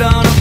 down